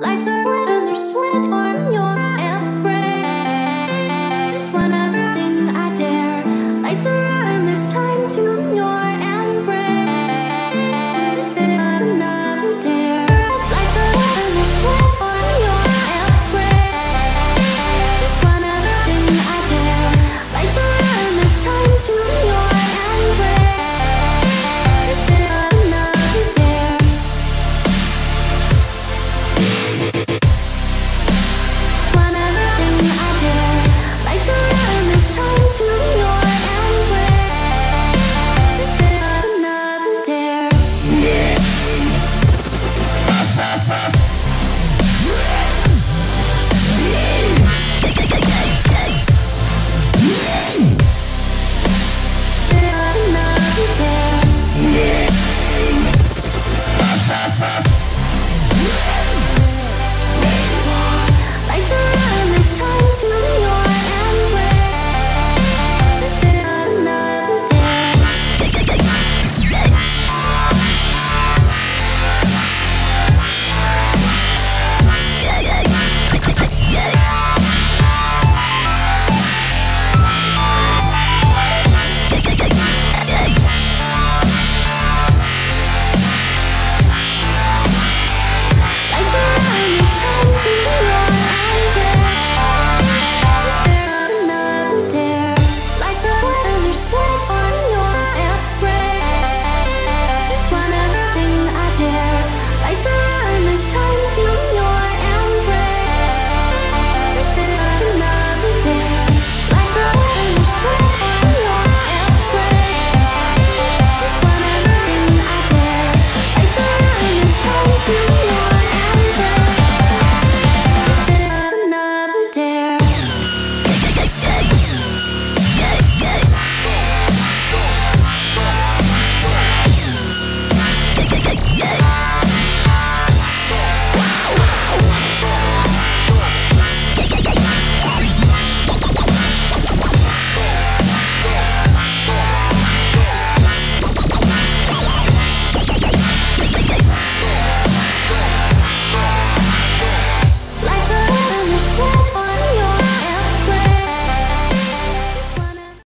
Lights are lit